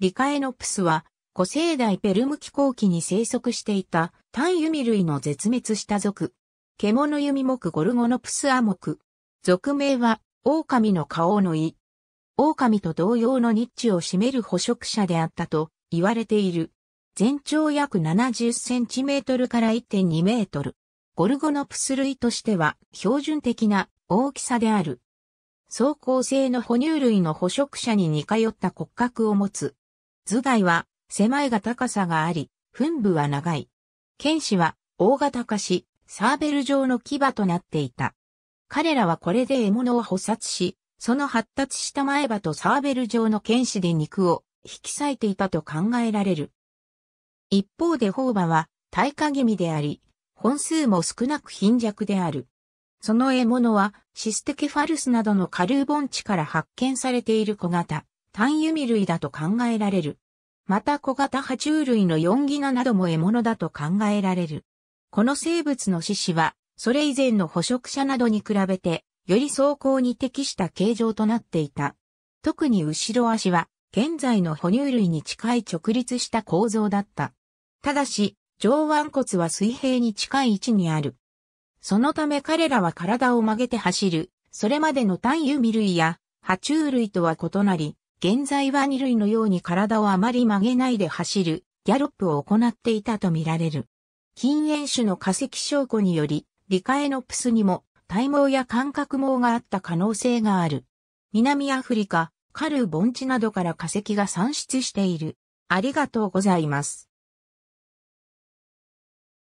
リカエノプスは、古生代ペルム紀後期に生息していた単弓類の絶滅した属。獣弓目ゴルゴノプスアモク。属名は、狼の顔の胃。狼と同様のニッチを占める捕食者であったと言われている。全長約70センチメートルから1.2メートル。ゴルゴノプス類としては標準的な大きさである。走行性の哺乳類の捕食者に似通った骨格を持つ。頭蓋は狭いが高さがあり、墳部は長い。剣士は大型化し、サーベル状の牙となっていた。彼らはこれで獲物を捕殺し、その発達した前歯とサーベル状の剣士で肉を引き裂いていたと考えられる。一方でホーバは耐火気味であり、本数も少なく貧弱である。その獲物はシステケファルスなどのカルーボン地から発見されている小型、単弓類だと考えられる。また小型爬虫類のヨンギナなども獲物だと考えられる。この生物の獅子は、それ以前の捕食者などに比べて、より走行に適した形状となっていた。特に後ろ足は、現在の哺乳類に近い直立した構造だった。ただし、上腕骨は水平に近い位置にある。そのため彼らは体を曲げて走る、それまでの単弓類や爬虫類とは異なり、現在は二類のように体をあまり曲げないで走る、ギャロップを行っていたとみられる。禁煙種の化石証拠により、リカエノプスにも体毛や感覚毛があった可能性がある。南アフリカ、カルー盆地などから化石が産出している。ありがとうございます。